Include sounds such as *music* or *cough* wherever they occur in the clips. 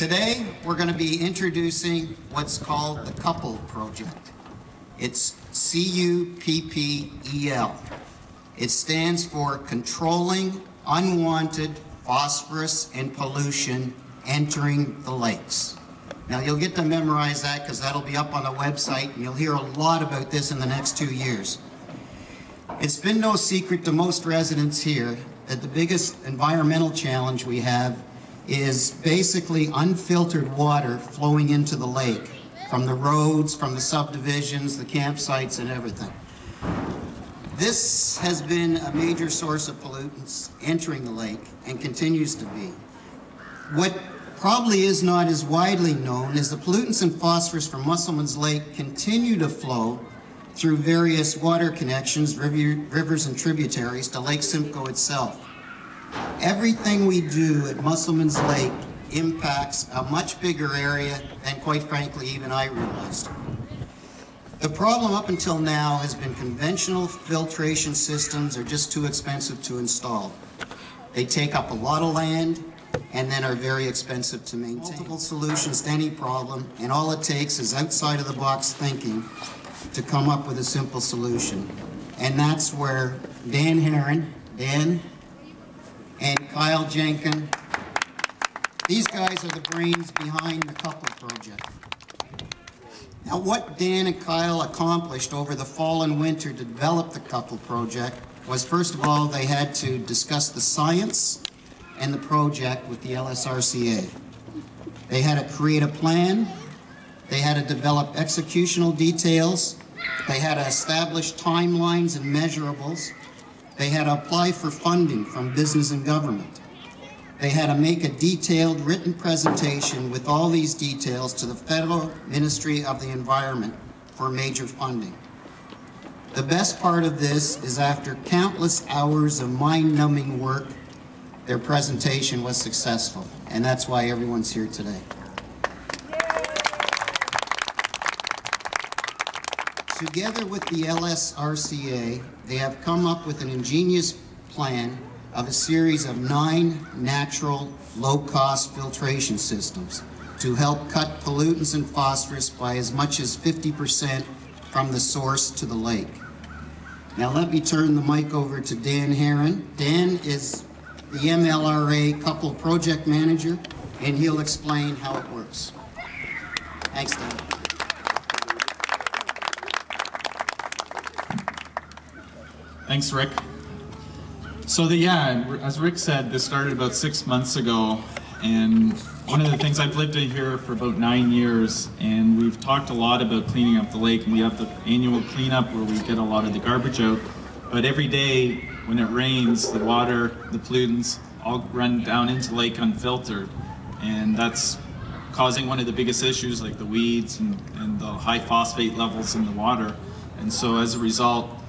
Today, we're going to be introducing what's called the CUPPEL project. It's C-U-P-P-E-L. It stands for Controlling Unwanted Phosphorus and Pollution Entering the Lakes. Now, you'll get to memorize that because that'll be up on the website, and you'll hear a lot about this in the next two years. It's been no secret to most residents here that the biggest environmental challenge we have is basically unfiltered water flowing into the lake from the roads, from the subdivisions, the campsites, and everything. This has been a major source of pollutants entering the lake and continues to be. What probably is not as widely known is the pollutants and phosphorus from Musselman's Lake continue to flow through various water connections, river, rivers and tributaries to Lake Simcoe itself. Everything we do at Musselman's Lake impacts a much bigger area than, quite frankly, even I realized. The problem up until now has been conventional filtration systems are just too expensive to install. They take up a lot of land and then are very expensive to maintain. Multiple solutions to any problem, and all it takes is outside of the box thinking to come up with a simple solution. And that's where Dan Heron, Dan, and Kyle Jenkin, these guys are the brains behind the CUPPEL project. Now what Dan and Kyle accomplished over the fall and winter to develop the CUPPEL project was first of all they had to discuss the science and the project with the LSRCA. They had to create a plan, they had to develop executional details, they had to establish timelines and measurables, they had to apply for funding from business and government. They had to make a detailed written presentation with all these details to the Federal Ministry of the Environment for major funding. The best part of this is after countless hours of mind-numbing work, their presentation was successful, and that's why everyone's here today. Together with the LSRCA, they have come up with an ingenious plan of a series of nine natural, low-cost filtration systems to help cut pollutants and phosphorus by as much as 50% from the source to the lake. Now let me turn the mic over to Dan Heron. Dan is the MLRA CUPPEL project manager, and he'll explain how it works. Thanks, Dan. Thanks, Rick. So the, yeah, as Rick said, this started about six months ago, and one of the things I've lived in here for about nine years, and we've talked a lot about cleaning up the lake, and we have the annual cleanup where we get a lot of the garbage out, but every day when it rains, the water, the pollutants, all run down into lake unfiltered, and that's causing one of the biggest issues like the weeds and, and the high phosphate levels in the water. And so as a result,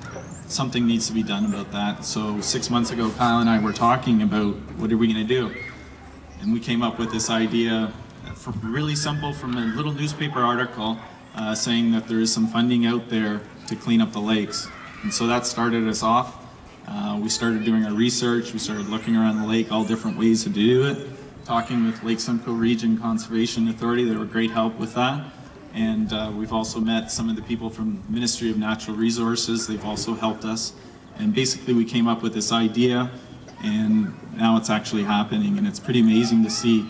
something needs to be done about that. So six months ago, Kyle and I were talking about what are we going to do, and we came up with this idea, from really simple, from a little newspaper article uh, saying that there is some funding out there to clean up the lakes, and so that started us off. Uh, we started doing our research. We started looking around the lake, all different ways to do it. Talking with Lake Simcoe Region Conservation Authority, they were great help with that. And uh, we've also met some of the people from Ministry of Natural Resources. They've also helped us. And basically we came up with this idea and now it's actually happening. And it's pretty amazing to see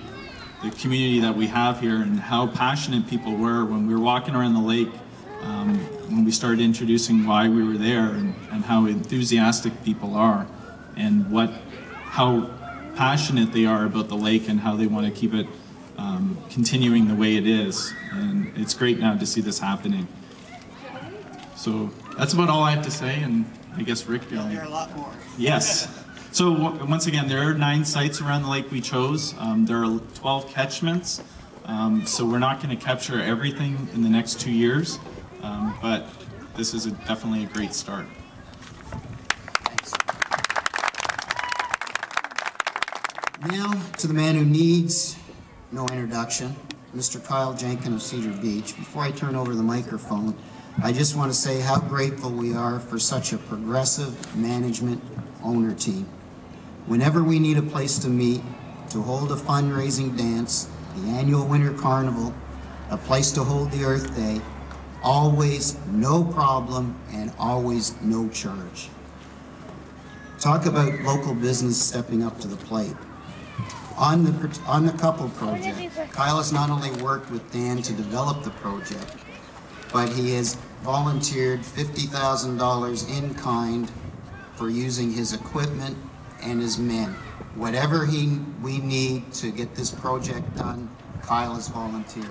the community that we have here and how passionate people were when we were walking around the lake um, when we started introducing why we were there and, and how enthusiastic people are and what how passionate they are about the lake and how they want to keep it um, continuing the way it is. And it's great now to see this happening. So that's about all I have to say, and I guess Rick. You'll hear a lot more. Yes. *laughs* So once again, there are nine sites around the lake we chose. Um, there are 12 catchments, um, so we're not going to capture everything in the next two years, um, but this is a, definitely a great start. Now to the man who needs no introduction, Mr. Kyle Jenkin of Cedar Beach. Before I turn over the microphone, I just want to say how grateful we are for such a progressive management owner team. Whenever we need a place to meet, to hold a fundraising dance, the annual Winter Carnival, a place to hold the Earth Day, always no problem and always no charge. Talk about local business stepping up to the plate. On the, on the CUPPEL project, Kyle has not only worked with Dan to develop the project, but he has volunteered $50,000 in kind for using his equipment and his men. Whatever he, we need to get this project done, Kyle has volunteered.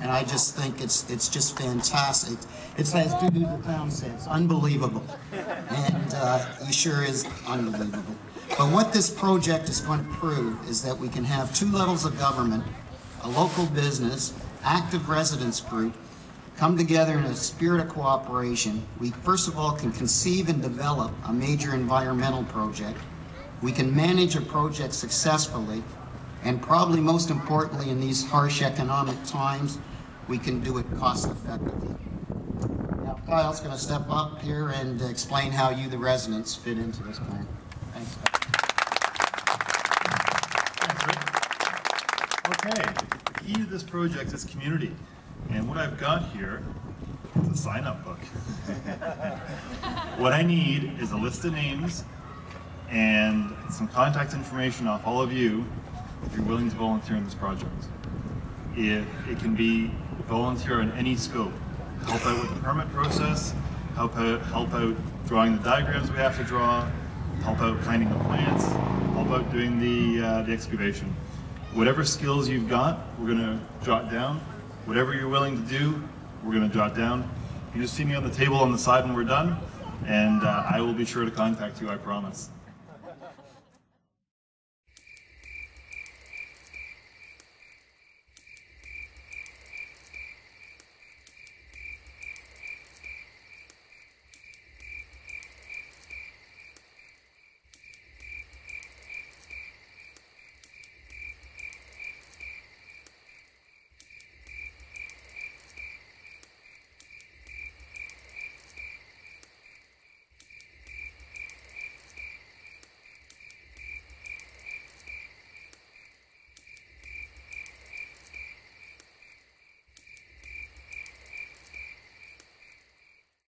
And I just think it's, it's just fantastic. It's as the town says, unbelievable. And uh, he sure is unbelievable. But what this project is going to prove is that we can have two levels of government, a local business, active residents group, come together in a spirit of cooperation. We first of all can conceive and develop a major environmental project. We can manage a project successfully, and probably most importantly in these harsh economic times, we can do it cost effectively. Now Kyle's going to step up here and explain how you, the residents, fit into this plan. Thanks. Okay, the key to this project is community. And what I've got here is a sign-up book. what I need is a list of names and some contact information off all of you if you're willing to volunteer in this project. If it can be volunteer in any scope, help out with the permit process, help out, help out drawing the diagrams we have to draw, help out planting the plants, help out doing the, uh, the excavation. Whatever skills you've got, we're gonna jot down. Whatever you're willing to do, we're gonna jot down. You just see me on the table on the side when we're done, and uh, I will be sure to contact you, I promise.